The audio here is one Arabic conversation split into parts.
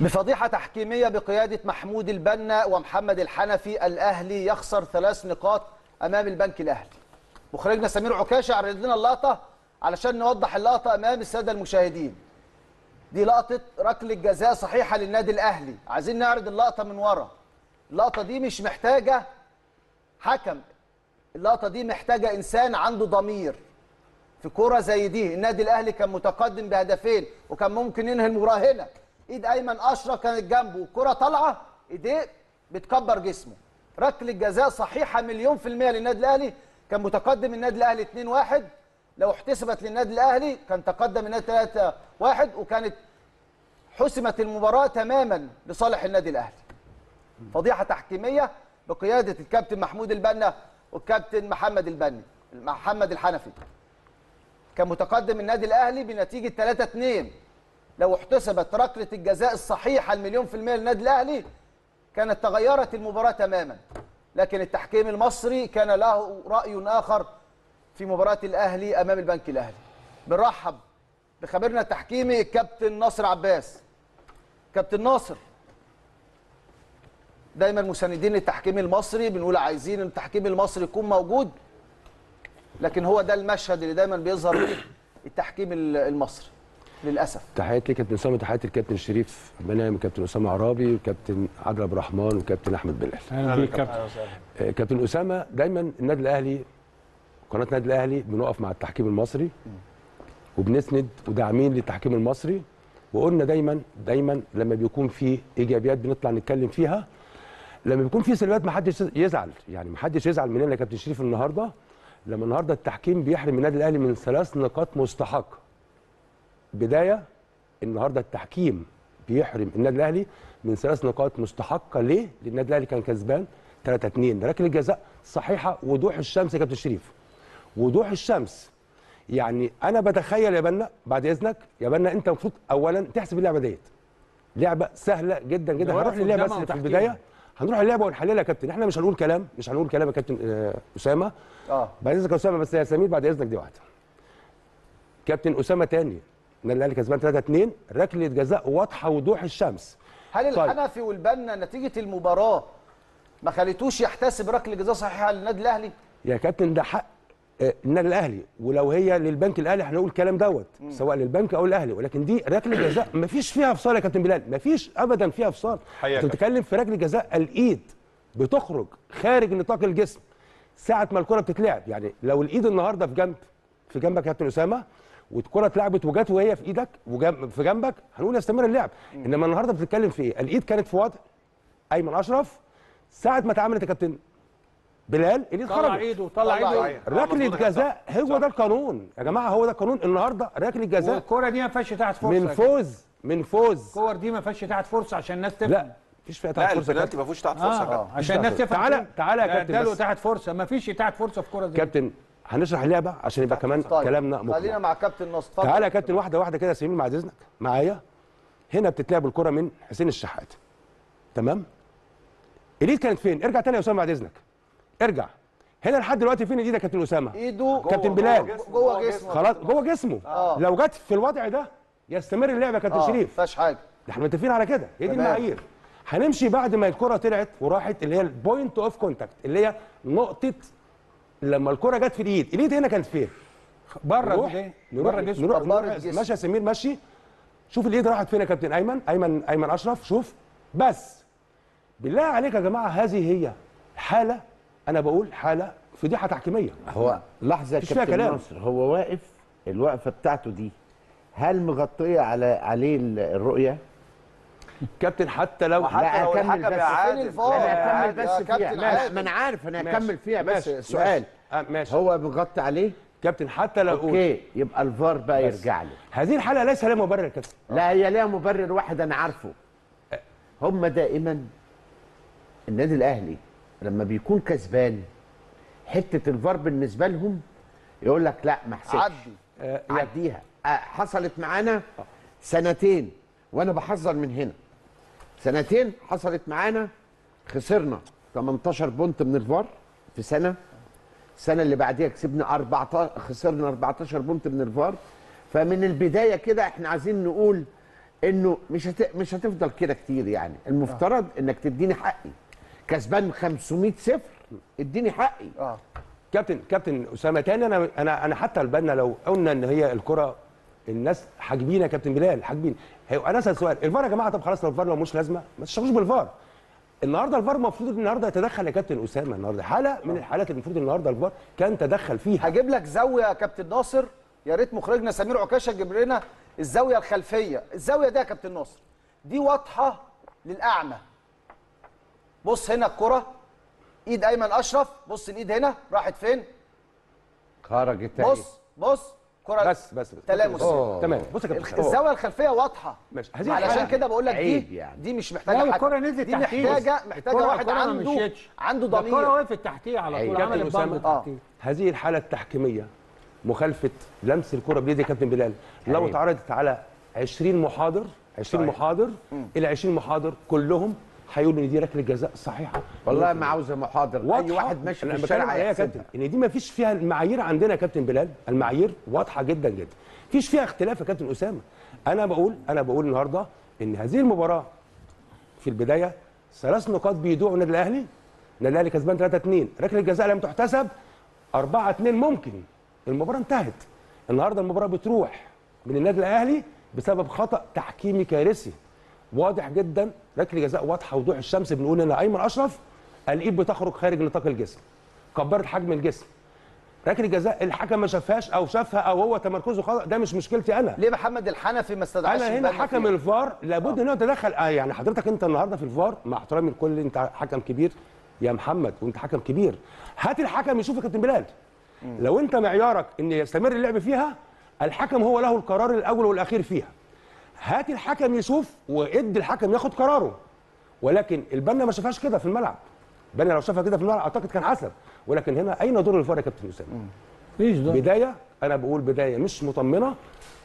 بفضيحة تحكيمية بقيادة محمود البنا ومحمد الحنفي الأهلي يخسر ثلاث نقاط أمام البنك الأهلي. مخرجنا سمير عكاشة عرض لنا اللقطة علشان نوضح اللقطة أمام السادة المشاهدين. دي لقطة ركلة جزاء صحيحة للنادي الأهلي. عايزين نعرض اللقطة من ورا. اللقطة دي مش محتاجة حكم. اللقطة دي محتاجة إنسان عنده ضمير. في كرة زي دي النادي الأهلي كان متقدم بهدفين وكان ممكن ينهي المباراة هنا ايد ايمن اشرف كانت جنبه. والكره طالعة ايديه بتكبر جسمه. ركلة جزاء صحيحة مليون في المية للنادي الأهلي. كان متقدم النادي الأهلي 2-1 لو احتسبت للنادي الأهلي كان تقدم النادي 3-1 وكانت حسمت المباراة تماما لصالح النادي الأهلي. فضيحة تحكيمية بقيادة الكابتن محمود البنا والكابتن محمد البني محمد الحنفي. كان متقدم النادي الأهلي بنتيجة 3-2 لو احتسبت ركلة الجزاء الصحيحة المليون في المية للنادي الأهلي كانت تغيرت المباراة تماما. لكن التحكيم المصري كان له رأي آخر في مباراة الأهلي أمام البنك الأهلي. بنرحب بخبيرنا التحكيمي الكابتن ناصر عباس. كابتن ناصر دايما مساندين للتحكيم المصري بنقول عايزين التحكيم المصري يكون موجود لكن هو ده المشهد اللي دايما بيظهر التحكيم المصري. للأسف. تحياتي كابتن أسامة تحياتي الكابتن شريف منام كابتن أسامة عرابي وكابتن عادل عبد الرحمن وكابتن أحمد بلال. أهلا بيك كابتن. آه، كابتن أسامة دايما النادي الأهلي قناة النادي الأهلي بنقف مع التحكيم المصري وبنسند وداعمين للتحكيم المصري وقلنا دايما دايما لما بيكون في إيجابيات بنطلع نتكلم فيها. لما بيكون في سلبيات ما حدش يزعل. يعني ما حدش يزعل مننا يا كابتن شريف النهارده لما النهارده التحكيم بيحرم النادي الأهلي من ثلاث نقاط مستحقة. بداية النهارده التحكيم بيحرم النادي الأهلي من ثلاث نقاط مستحقة. ليه؟ لأن النادي الأهلي كان كسبان 3 2 ركلة الجزاء صحيحة. وضوح الشمس يا كابتن شريف. وضوح الشمس. يعني أنا بتخيل يا بنا بعد إذنك يا بنا أنت المفروض اولا تحسب اللعبة ديت. لعبة سهلة جدا جدا. هنروح للعبة بس في. البداية. هنروح اللعبه ونحللها يا كابتن. إحنا مش هنقول كلام مش هنقول كلام يا كابتن آه، أسامة. آه. بعد إذنك يا أسامة بس يا سمير بعد إذنك دي واحدة كابتن أسامة تاني. النادي الأهلي كسبان 3 2 ركلة جزاء واضحة وضوح الشمس. هل طيب. الحنفي والبنا نتيجة المباراة ما خليتوش يحتسب ركلة جزاء صحيحة للنادي الأهلي؟ يا كابتن ده حق آه، النادي الأهلي. ولو هي للبنك الأهلي هنقول الكلام دوت سواء للبنك أو الأهلي. ولكن دي ركلة جزاء ما فيش فيها أفصال يا كابتن بلال ما فيش ابدا فيها حقيقة. أنت بتتكلم في ركلة جزاء الإيد بتخرج خارج نطاق الجسم ساعة ما الكرة بتتلعب. يعني لو الإيد النهارده في جنب في جنبك يا كابتن أسامة والكرة اتلعبت وجت وهي في إيدك وجنب في جنبك هنقول يستمر اللعب. إنما النهارده بتتكلم في إيه؟ الإيد كانت في وضع أيمن أشرف ساعة ما اتعملت يا كابتن. بلال الإيد طلع خرجت. إيده طلع طلع إيده. ركلة جزاء هو ده القانون. يا جماعة هو ده القانون. النهارده ركلة جزاء. والكوره دي ما فيهاش تحت فرصة من فوز من فوز. الكور دي ما فيهاش تحت فرصة عشان الناس تفهم. لا مفيش فيها لا تحت فرصة يا البنالتي كابتن. ما فيهوش تحت فرصة يا آه كابتن. عشان الناس تفهم. تعالى-. تعالى يا كابتن. تحت فرصة. ما فيش تحت فرصة في كوره زي دي. كابتن هنشرح اللعبة عشان يبقى كمان طيب. كلامنا خلينا مقنع مع كابتن نصر. تعالى يا كابتن واحدة واحدة كده يا سمير بعد إذنك. معايا؟ هنا بتتلعب الكرة من حسين الشحات. تمام؟ الايد كانت فين؟ ارجع تاني يا أسامة بعد إذنك. ارجع. هنا لحد دلوقتي فين؟ الايد يا كابتن أسامة. إيده كابتن بلال. جوه جسمه. خلاص جوه جسمه. آه. لو جت في الوضع ده يستمر اللعب يا كابتن آه شريف. فيهاش حاجة. ده إحنا متفقين على كده. هي دي. المعايير. هنمشي بعد ما الكرة طلعت وراحت اللي هي ال point of contact اللي هي نقطة لما الكرة جت في الإيد الإيد هنا كانت فين بره نروح بره جسمه نروح, بره. ماشي يا سمير ماشي شوف الإيد راحت فين يا كابتن أيمن أيمن أيمن أشرف شوف بس بالله عليك يا جماعة هذه هي حالة أنا بقول حالة فضيحة تحكيمية هو لحظة يا كابتن كلام. ناصر هو واقف الوقفة بتاعته دي هل مغطية على عليه ال- الرؤية؟ كابتن حتى لو وحتى لا، لو أكمل الحكم بس. يا فين عادل الفار؟ أنا هكمل بس فيها. كابتن ماشي. ما أنا عارف أنا. هكمل فيها بس ماشي. سؤال. آه ماشي. هو مغطي عليه؟ كابتن حتى لو okay يبقى الفار بقى يرجع له. هذه الحالة ليس لها مبرر يا كابتن. لا هي ليها مبرر واحد أنا عارفه. هم دائما النادي الأهلي لما بيكون كسبان حتة الفار بالنسبة لهم يقول لك لا ما حسبش عدي. آه عديها آه، حصلت معانا سنتين وأنا بحذر من هنا. سنتين حصلت معانا خسرنا 18 بونت من الفار في سنة. السنة اللي بعديها كسبنا 14 خسرنا 14 بونت من الفار. فمن البداية كده إحنا عايزين نقول إنه مش هت... مش هتفضل كده كتير يعني. المفترض إنك تديني حقي. كسبان 500 صفر اديني حقي. آه. كابتن كابتن أسامة تاني أنا أنا أنا حتى البنا لو قلنا إن هي الكرة الناس حاجبين يا كابتن بلال حاجبين. أنا أسأل سؤال الفار يا جماعة طب خلاص لو الفار لو مش لازمة ما تشتغلوش بالفار. النهارده الفار المفروض النهارده يتدخل يا كابتن أسامة. النهارده حالة من الحالات اللي المفروض النهارده الفار كان تدخل فيها. هجيب لك زاوية يا كابتن ناصر. يا ريت مخرجنا سمير عكاشة يجيب لنا الزاوية الخلفية. الزاوية دي يا كابتن ناصر دي واضحة للأعمى. بص هنا الكرة إيد أيمن أشرف بص الإيد هنا راحت فين؟ خرجت تاني بص بص. كرة بس بس بس تلامس. تمام بص يا كابتن الزاوية الخلفية واضحة ماشي. علشان كده بقول لك دي يعني. دي مش محتاجة حد الكرة نزلت دي تحتيه محتاجه محتاجة واحد عنده. عنده ضمير وقفت تحتيه على طول كابتن عملت أسامة. بامب آه. تحتيه هذه الحالة التحكيمية مخالفة لمس الكرة بيد يا كابتن بلال لو. اتعرضت على 20 محاضر 20 صحيح. محاضر إلى 20 محاضر كلهم هيقولوا إن دي ركلة جزاء صحيحة والله ما عاوزه محاضر أي واحد ماشي في الشارع عليها يا كابتن؟ ان دي ما فيش فيها المعايير عندنا يا كابتن بلال. المعايير واضحة جدا جدا. فيش فيها اختلاف يا كابتن أسامة. أنا بقول أنا بقول النهارده إن هذه المباراة في البداية ثلاث نقاط بيدوعوا النادي الأهلي. النادي الأهلي كسبان 3 2 ركلة الجزاء لم تحتسب. 4 2 ممكن. المباراة انتهت. النهارده المباراة بتروح من النادي الأهلي بسبب خطأ تحكيمي كارثي. واضح جدا. ركلة جزاء واضحة وضوح الشمس. بنقول إن أيمن أشرف الإيد بتخرج خارج نطاق الجسم كبرت حجم الجسم. ركله جزاء الحكم ما شافهاش أو شافها أو هو تمركزه خطا ده مش مشكلتي أنا. ليه محمد الحنفي ما استدعاش أنا هنا حكم فيها؟ الفار لابد إن هو يتدخل. آه يعني حضرتك أنت النهارده في الفار مع احترامي لكل أنت حكم كبير يا محمد وأنت حكم كبير. هات الحكم يشوف يا كابتن بلال. لو أنت معيارك إن يستمر اللعب فيها الحكم هو له القرار الأول والأخير فيها. هات الحكم يشوف وادي الحكم ياخد قراره. ولكن البنا ما شافهاش كده في الملعب. البنا لو شافها كده في الملعب أعتقد كان حسب ولكن هنا أين دور الفار يا كابتن اسامه مفيش ده بداية أنا بقول بداية مش مطمنة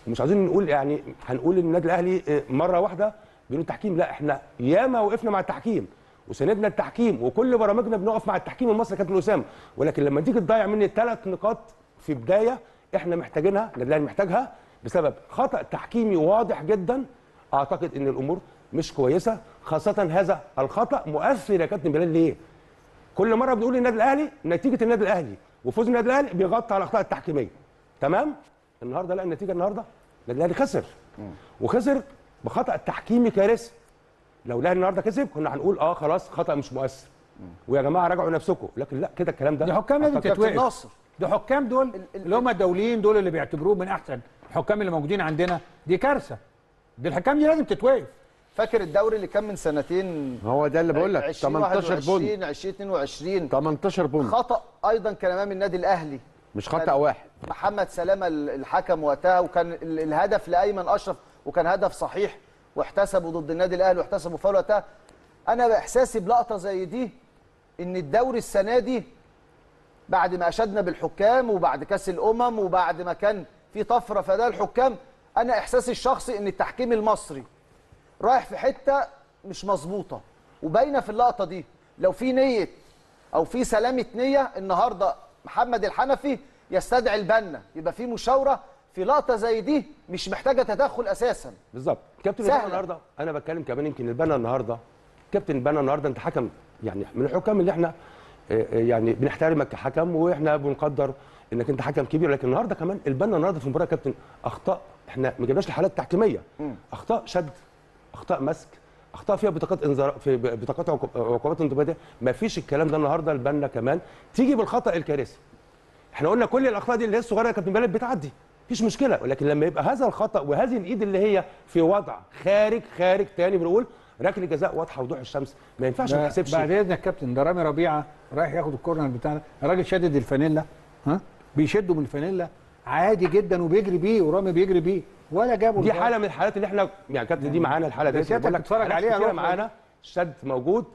ومش عايزين نقول يعني هنقول إن النادي الأهلي آه، مرة واحدة بيقولوا التحكيم. لا إحنا ياما وقفنا مع التحكيم وساندنا التحكيم وكل برامجنا بنقف مع التحكيم المصري كابتن أسامة. ولكن لما تيجي تضيع مني ثلاث نقاط في بداية إحنا محتاجينها النادي الأهلي محتاجها بسبب خطأ تحكيمي واضح جدا. أعتقد إن الأمور مش كويسة خاصة هذا الخطأ مؤثر يا كابتن بلال. ليه؟ كل مرة بنقول النادي الأهلي نتيجة النادي الأهلي وفوز النادي الأهلي بيغطي على الأخطاء التحكيمية. تمام؟ النهارده لا النتيجة النهارده النادي الأهلي خسر. وخسر بخطأ تحكيمي كارثي. لو الأهلي النهارده كسب كنا هنقول آه خلاص خطأ مش مؤثر. ويا جماعة راجعوا نفسكم لكن لا كده الكلام ده دي حكام لازم تتوقف ناصر. ده حكام دول ال- ال- اللي هم الدوليين دول اللي بيعتبروه من أحسن الحكام اللي موجودين عندنا. دي كارثة. دي الحكام دي لازم تتوقف. فاكر الدوري اللي كان من سنتين؟ هو ده اللي بقول لك. 18 point 20 2022 18 point خطأ أيضا كان أمام النادي الأهلي. مش خطأ واحد. محمد سلامة ال- الحكم وقتها وكان ال- الهدف لأيمن أشرف وكان هدف صحيح واحتسبوا ضد النادي الأهلي واحتسبوا فاول وقتها. أنا باحساسي بلقطة زي دي إن الدوري السنة دي بعد ما أشدنا بالحكام وبعد كأس الأمم وبعد ما كان في طفرة في اداء الحكام أنا إحساسي الشخصي إن التحكيم المصري رايح في حتة مش مظبوطة وباينة في اللقطة دي. لو في نية أو في سلامة نية النهارده محمد الحنفي يستدعي البنا يبقى في مشاورة في لقطة زي دي مش محتاجة تدخل أساسا. بالظبط. كابتن. البنا النهارده أنا بتكلم كمان يمكن البنا النهارده. كابتن البنا النهارده أنت حكم يعني من الحكام اللي إحنا آه، آه، يعني بنحترمك كحكم وإحنا بنقدر إنك أنت حكم كبير. لكن النهارده كمان البنا النهارده في المباراه كابتن أخطاء إحنا ما جبناش الحالات التحكيمية. أخطاء شد أخطاء مسك أخطاء فيها بطاقات إنذار في بطاقات عقوب- عقوبات انضباطيه ما فيش الكلام ده النهارده البنا كمان. تيجي بالخطأ الكارثي. إحنا قلنا كل الأخطاء دي اللي هي الصغيرة يا كابتن بلد بتعدي. مفيش مشكلة. ولكن لما يبقى هذا الخطأ وهذه الإيد اللي هي في وضع خارج خارج تاني بنقول ركله جزاء واضحة وضوح الشمس. ما ينفعش ما تحسبش. بعد إذنك يا كابتن ده رامي ربيعة رايح ياخد الكورنر بتاعنا. الراجل شادد الفانيلا ها؟ بيشده من الفانيلا. عادي جدا وبيجري بيه ورامي بيجري بيه. ولا جابوا دي. حاله من الحالات اللي إحنا يعني كابتن دي معانا الحاله دي. بقول لك بتتفرج حالات عليها. معانا. الشد موجود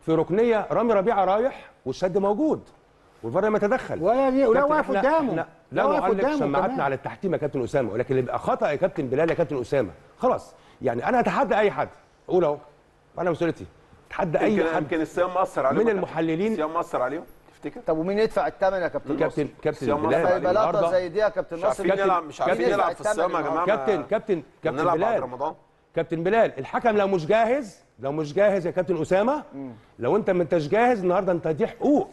في ركنية رامي ربيعة رايح والشد موجود والفار لما تدخل. ولا دي ولا واقف قدامه. لا واقف قدامه سماعاتنا كمان. على التحكيم يا كابتن أسامة. ولكن اللي يبقى خطأ يا كابتن بلال يا كابتن أسامة. خلاص يعني أنا أتحدى أي حد. أقول أهو. أنا مسؤوليتي. أتحدى أي حد. يمكن الصيام مأثر عليهم من المحللين الصيام مأثر عليهم؟ تفتكر؟ طب ومين يدفع الثمن يا كابتن؟ كابتن؟ كابتن مصر فيبقى لقطه زي دي يا كابتن. مش عارفين نلعب مش عارفين نلعب في الصيام يا؟ جماعة؟ كابتن كابتن كابتن بلال. رمضان. كابتن بلال الحكم لو مش جاهز لو مش جاهز يا كابتن أسامة لو انت ما انتش جاهز النهارده انت دي حقوق.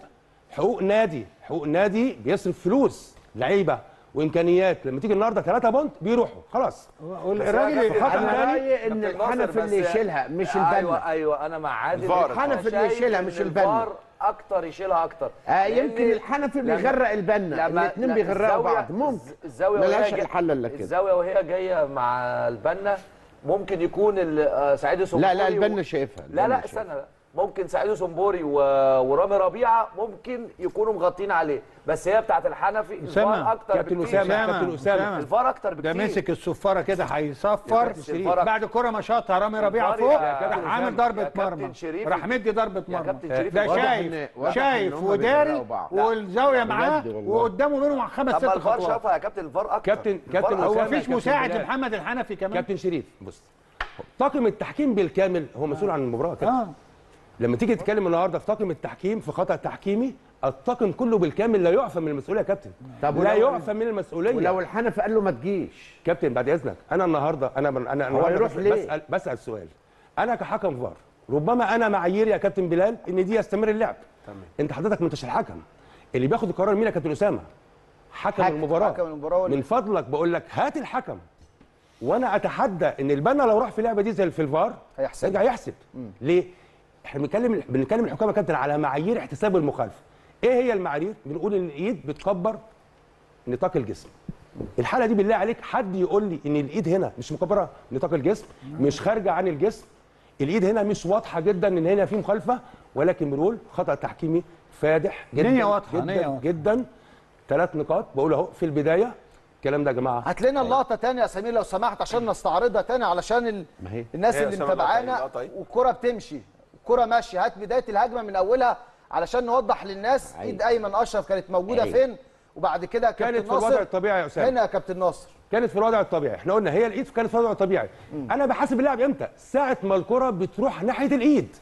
حقوق نادي. حقوق نادي بيصرف فلوس لعيبة وإمكانيات. لما تيجي النهارده 3 بونت بيروحوا. خلاص. الراجل أنا رأيي إن الحنفي اللي يشيلها مش أيوه البنا. أيوه أنا مع عادل. الحنفي اللي يشيلها مش البنا. أكتر يشيلها أكتر. آه يمكن الحنفي بيغرق البنا. الاثنين لا، بيغرقوا بعض. ممكن. الزاوية ملهاش الحل الا كده. الزاوية وهي جاية مع البنا ممكن يكون آه، سعيد سمبوري لا لا البنا شايفها لا لا. استنى. ممكن سعيد سمبوري و... ورامي ربيعة ممكن يكونوا مغطين عليه بس هي بتاعت الحنفي الفار أكتر كابتن بكتير أسامة، كابتن أسامة. الفار أكتر ده بكتير مسك الصفارة كده هيصفر. بعد كرة ما شاطها رامي ربيعة فوق عامل. ضربة مرمى. راح مدي ضربة مرمى ده شايف شايف وداري. والزاوية معاه. وقدامه منهم خمس ست ما الفار خطوات شافها يا كابتن الفار أكتر كابتن- كابتن. هو مفيش مساعد. محمد الحنفي كمان كابتن شريف بص طاقم التحكيم بالكامل هو مسؤول عن المباراة كابتن. لما تيجي تتكلم النهارده في طاقم التحكيم في خطأ تحكيمي الطاقم كله بالكامل لا يعفى من المسؤولية يا كابتن. طب لا يعفى من المسؤولية. ولو الحنفي قال له ما تجيش. كابتن بعد إذنك أنا النهارده أنا أنا هو النهارده يروح بس- ليه؟ بسال بسأل سؤال. أنا كحكم فار ربما أنا معاييري يا كابتن بلال إن دي يستمر اللعب. تمام. أنت حضرتك ما انتش الحكم اللي بياخد القرار مين يا كابتن أسامة؟ حكم, حكم- المباراة. حكم المباراة وال- من فضلك بقول لك هات الحكم. وأنا أتحدى إن البنا لو راح في اللعبه دي زي في الفار هيحسب. يرجع يحسب ليه؟ إحنا بنتكلم بنتكلم الحكام يا كابتن على معايير احتساب المخالفة. إيه هي المعايير؟ بنقول إن الإيد بتكبر نطاق الجسم. الحالة دي بالله عليك حد يقول لي إن الإيد هنا مش مكبرة نطاق الجسم مش خارجة عن الجسم؟ الإيد هنا مش واضحة جدا إن هنا في مخالفة ولكن بنقول خطأ تحكيمي فادح جدا نية واضحة، جدا نية واضحة. جدا. ثلاث نقاط. بقول أهو في البداية الكلام ده يا جماعة. هات لنا اللقطه تاني يا سمير لو سمحت عشان نستعرضها تاني علشان ال... الناس اللي؟ متابعانا؟ والكرة بتمشي. الكرة ماشية. هات بداية الهجمة من أولها علشان نوضح للناس أيوة. ايد ايمن أشرف كانت موجودة أيوة. فين. وبعد كده كانت في الوضع الطبيعي يا اسامه هنا يا كابتن ناصر. كانت في الوضع الطبيعي. إحنا قلنا هي الإيد كانت في الوضع الطبيعي. أنا بحاسب اللاعب إمتى؟ ساعة ما الكرة بتروح ناحية الإيد.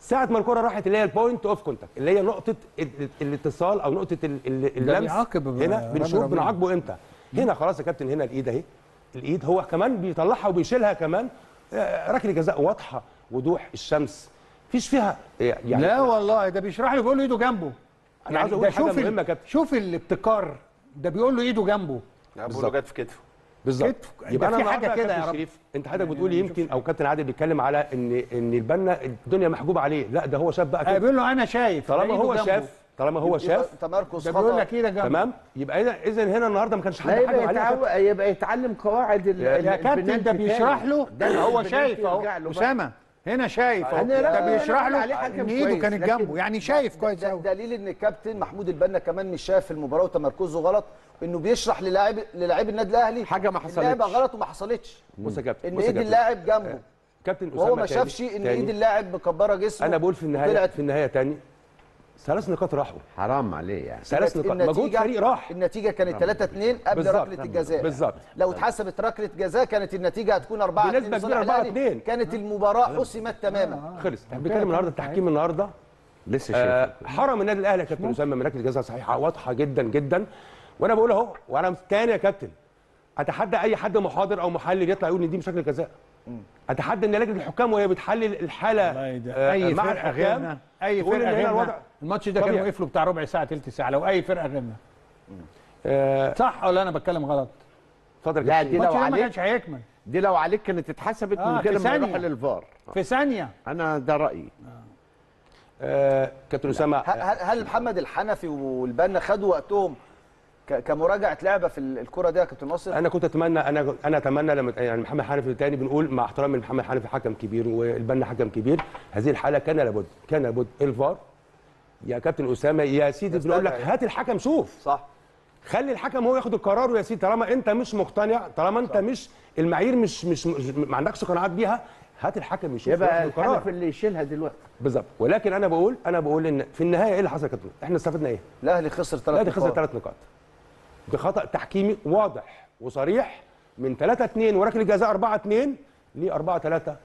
ساعة ما الكرة راحت اللي هي ال point of contact اللي هي نقطة ال- ال- الاتصال أو نقطة ال- ال- اللمس هنا بنشوف. بنعاقبه إمتى. هنا خلاص يا كابتن هنا الإيد أهي. الإيد هو كمان بيطلعها وبيشيلها كمان. آه، ركله جزاء واضحة وضوح الشمس. مفيش فيها يعني لا والله ده بيشرح له بيقول له ايده جنبه عاوز أقول ده حاجة شوف ال- مهمة يا كابتن. شوف الابتكار ده بيقول له ايده جنبه لا بقول له جت في كتفه بالظبط. يبقى ده أنا في يا كده يا رب. شريف أنت حضرتك بتقول يمكن أو كابتن عادل بيتكلم على إن إن البنا الدنيا محجوبة عليه لا ده هو شاف بقى كده بيقول له أنا شايف طالما هو جنبه. شاف طالما هو شاف تمركز ده بيقول خطأ لك إيده جنبه تمام يبقى إذا إذا هنا النهارده ما كانش حد حاجة يبقى عليه. يبقى يتعلم قواعد ال... يا كابتن ده بيشرح. له ده هو شايف أهو. أسامة هنا شايف ده بيشرح له إن إيده كانت جنبه. يعني شايف كويس ده قوي دليل إن الكابتن محمود البنا كمان مش شايف المباراة وتمركزه غلط إنه بيشرح للاعب للاعيب النادي الأهلي حاجة ما حصلتش. اللعبة غلط وما حصلتش. بص يا كابتن إن بص يا إيد كابتن. اللاعب جنبه. كابتن وهو أسامة ما تاني- شافش إن. إيد اللاعب مكبرة جسمه أنا بقول في النهايه في النهاية تاني. ثلاث نقاط راحوا. حرام عليه يعني. ثلاث نقاط. مجهود فريق راح. النتيجة كانت 3 2 قبل. ركلة الجزاء. بالظبط. لو اتحسبت ركلة جزاء كانت النتيجة هتكون 4 2 بنسبة كبيرة 4-2. كانت المباراة حسمت تماما. خلص. إحنا بنتكلم النهارده التحكيم النهارده؟ لسه آه، شايف حرم النادي الأهلي يا كابتن أسامة من ركلة جزاء صحيحة واضحة جدا جدا. وأنا بقول أهو وأنا تاني يا كابتن. أتحدى أي حد محاضر أو محلل يطلع يقول إن دي مش ركلة جزاء. أتحدى إن لجنه الحكام وهي بتحلل الحالة آه، أي مع الحكام غيرنا. أي فرقة هنا غيرنا. الوضع الماتش ده كان. وقف له بتاع ربع ساعة ثلث ساعة. لو أي فرقة غيرنا آه، صح ولا أنا بتكلم غلط؟ اتفضل يا لا. دي لو ده ما عليك كانش هيكمل. دي لو عليك كانت اتحسبت آه، من غير ما. يروح للفار. في ثانية. أنا ده رأيي. آه، كابتن أسامة هل- هل هل محمد الحنفي والبنا خدوا وقتهم ك- كمراجعة لعبة في ال- الكرة دي يا كابتن ناصر؟ أنا كنت أتمنى أنا أنا أتمنى لما يعني محمد حنفي تاني بنقول مع احترامي لمحمد حنفي حكم كبير والبنا حكم كبير. هذه الحالة كان لابد كان لابد. الفار يا كابتن أسامة يا سيدي بنقول لك هات الحكم شوف. صح. خلي الحكم هو ياخد القرار ويا سيدي. طالما أنت مش مقتنع طالما أنت مش المعايير مش مش, مش ما عندكش قناعات بيها هات الحكم يشوف يبقى الحنفي اللي يشيلها دلوقتي. بالظبط. ولكن أنا بقول أنا بقول إن في النهاية إيه اللي حصل يا كابتن؟ إحنا استفدنا إيه؟ الأهلي خسر ثلاث لا دي خسر ثلاث نقاط. بخطأ تحكيمي واضح وصريح من 3 2 وركله جزاء 4 2 ل 4 3